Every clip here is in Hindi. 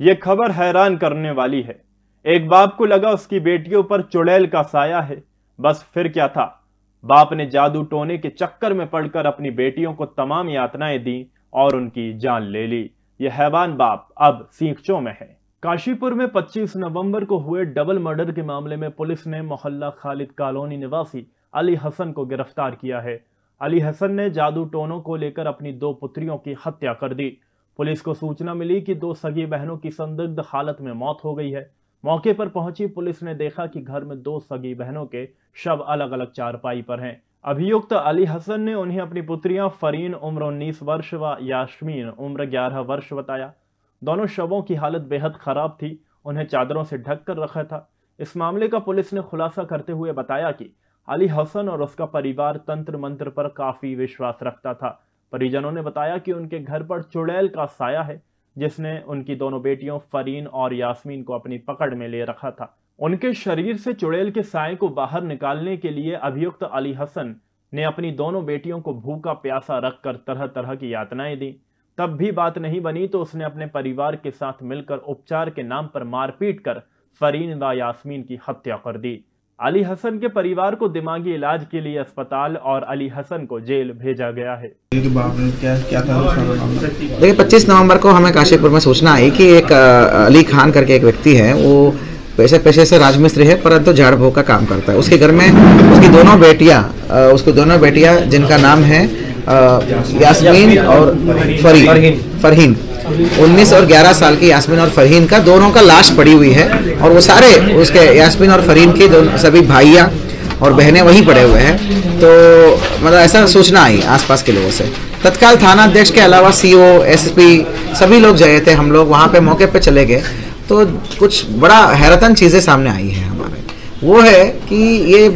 ये खबर हैरान करने वाली है। एक बाप को लगा उसकी बेटियों पर चुड़ैल का साया है। बस फिर क्या था? बाप ने जादू टोने के चक्कर में पड़कर अपनी बेटियों को तमाम यातनाएँ दी और उनकी जान ले ली। यह हैवान बाप अब सीखचों में है। काशीपुर में 25 नवंबर को हुए डबल मर्डर के मामले में पुलिस ने मोहल्ला खालिद कॉलोनी निवासी अली हसन को गिरफ़्तार किया है। अली हसन ने जादू टोनों को लेकर अपनी दो पुत्रियों की हत्या कर दी। पुलिस को सूचना मिली कि दो सगी बहनों की संदिग्ध हालत में मौत हो गई है। मौके पर पहुँची पुलिस ने देखा कि घर में दो सगी बहनों के शव अलग अलग चारपाई पर हैं। अभियुक्त अली हसन ने उन्हें अपनी पुत्रियाँ फरीन उम्र उन्नीस वर्ष व यास्मीन उम्र ग्यारह वर्ष बताया। दोनों शवों की हालत बेहद खराब थी, उन्हें चादरों से ढक कर रखा था। इस मामले का पुलिस ने खुलासा करते हुए बताया कि अली हसन और उसका परिवार तंत्र मंत्र पर काफ़ी विश्वास रखता था। परिजनों ने बताया कि उनके घर पर चुड़ैल का साया है, जिसने उनकी दोनों बेटियों फरीन और यास्मीन को अपनी पकड़ में ले रखा था। उनके शरीर से चुड़ैल के साय को बाहर निकालने के लिए अभियुक्त अली हसन ने अपनी दोनों बेटियों को भूखा प्यासा रखकर तरह तरह की यातनाएँ दी। तब भी बात नहीं बनी तो उसने अपने परिवार के साथ मिलकर उपचार के नाम पर मारपीट कर फरीन व यास्मीन की हत्या कर दी। अली हसन के परिवार को दिमागी इलाज के लिए अस्पताल और अली हसन को जेल भेजा गया है। देखिए 25 नवंबर को हमें काशीपुर में सूचना आई कि एक अली खान करके एक व्यक्ति है वो पैसे पेशे से राजमिस्त्री है परंतु झाड़ भोग का काम करता है। उसके घर में उसकी दोनों बेटियाँ उसकी दोनों बेटियाँ जिनका नाम है यास्मीन और फरीन फरहीन। 19 और 11 साल की यास्मीन और फरहीन का दोनों का लाश पड़ी हुई है और वो सारे उसके यास्मीन और फरहीन की सभी भाइया और बहनें वहीं पड़े हुए हैं। तो मतलब ऐसा सूचना आई आसपास के लोगों से। तत्काल थाना अध्यक्ष के अलावा सीओ एसपी सभी लोग गए थे हम लोग वहाँ पे मौके पे चले गए। तो कुछ बड़ा हैरतन चीज़ें सामने आई हैं। वो है कि ये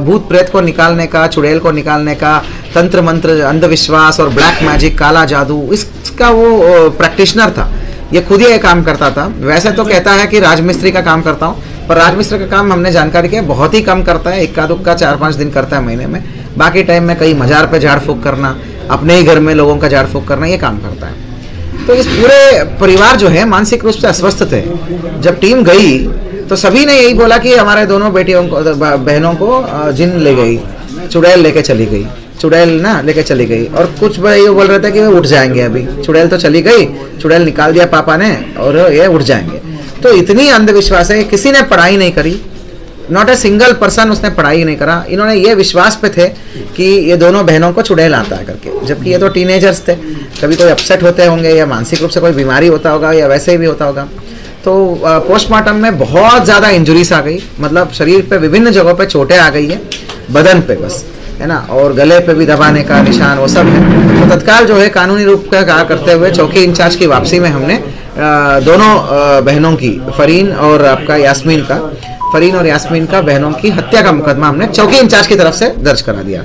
भूत प्रेत को निकालने का, चुड़ैल को निकालने का तंत्र मंत्र अंधविश्वास और ब्लैक मैजिक काला जादू, इसका वो प्रैक्टिशनर था। ये खुद ही ये काम करता था। वैसे तो कहता है कि राजमिस्त्री का काम करता हूँ, पर राजमिस्त्री का काम हमने जानकारी किया, बहुत ही कम करता है इक्का दुक्का चार पाँच दिन करता है महीने में। बाकी टाइम में कहीं मजार पे झाड़ फूक करना, अपने ही घर में लोगों का झाड़ फूक करना, ये काम करता है। तो इस पूरे परिवार जो है, मानसिक रूप से अस्वस्थ थे। जब टीम गई तो सभी ने यही बोला कि हमारे दोनों बेटियों को बहनों को जिन ले गई, चुड़ैल लेके चली गई, चुड़ैल ना लेके चली गई, और कुछ ये बोल रहे थे कि वो उठ जाएँगे अभी, चुड़ैल तो चली गई, चुड़ैल निकाल दिया पापा ने, और ये उठ जाएँगे। तो इतनी अंधविश्वास है किसी ने पढ़ाई नहीं करी नॉट ए सिंगल पर्सन उसने पढ़ाई नहीं करा। इन्होंने ये विश्वास पे थे कि ये दोनों बहनों को चुड़ैल आता है करके, जबकि ये तो टीनेजर्स थे, कभी कोई अपसेट होते होंगे या मानसिक रूप से कोई बीमारी होता होगा या वैसे ही भी होता होगा। तो पोस्टमार्टम में बहुत ज़्यादा इंजुरीज आ गई। मतलब शरीर पे विभिन्न जगहों पे चोटें आ गई है, बदन पे बस, है ना? और गले पे भी दबाने का निशान वो सब है। तो तत्काल जो है कानूनी रूप का कार्य करते हुए चौकी इंचार्ज की वापसी में हमने दोनों बहनों की, फरीन और आपका यास्मीन का, फरीन और यास्मीन का बहनों की हत्या का मुकदमा हमने चौकी इंचार्ज की तरफ़ से दर्ज करा दिया।